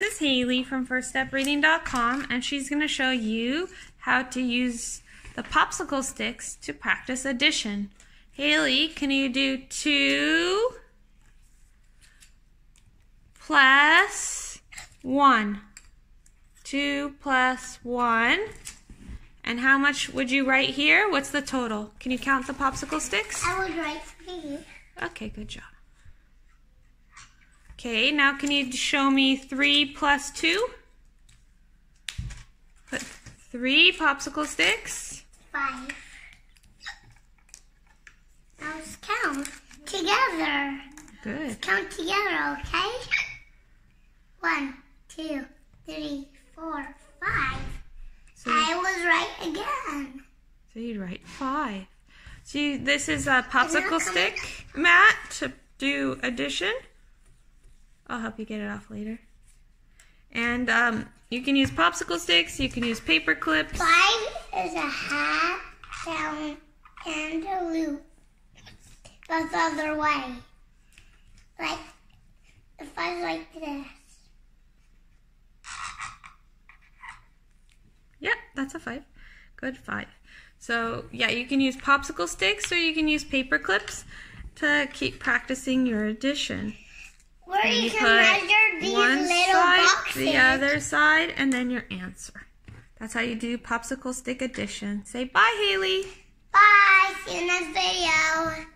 This is Haley from FirstStepReading.com and she's going to show you how to use the popsicle sticks to practice addition. Haley, can you do 2 plus 1? 2 plus 1. And how much would you write here? What's the total? Can you count the popsicle sticks? I would write 3. Okay, good job. Okay, now can you show me 3 plus 2? Put 3 popsicle sticks. 5. Now let's count together. Good. Count together, okay? One, two, three, four, five. So, I was right again. so you'd write 5. So this is a popsicle stick mat to do addition. I'll help you get it off later. And um, you can use popsicle sticks, you can use paper clips. Five is a hat, down, and a loop. But the other way. Like, if I like this. Yep, that's a five. Good five. So yeah, you can use popsicle sticks or you can use paper clips to keep practicing your addition. Where And you, you can put measure these one little side, boxes. the other side, and then your answer. That's how you do popsicle stick addition. Say bye, Haley. Bye. See you next video.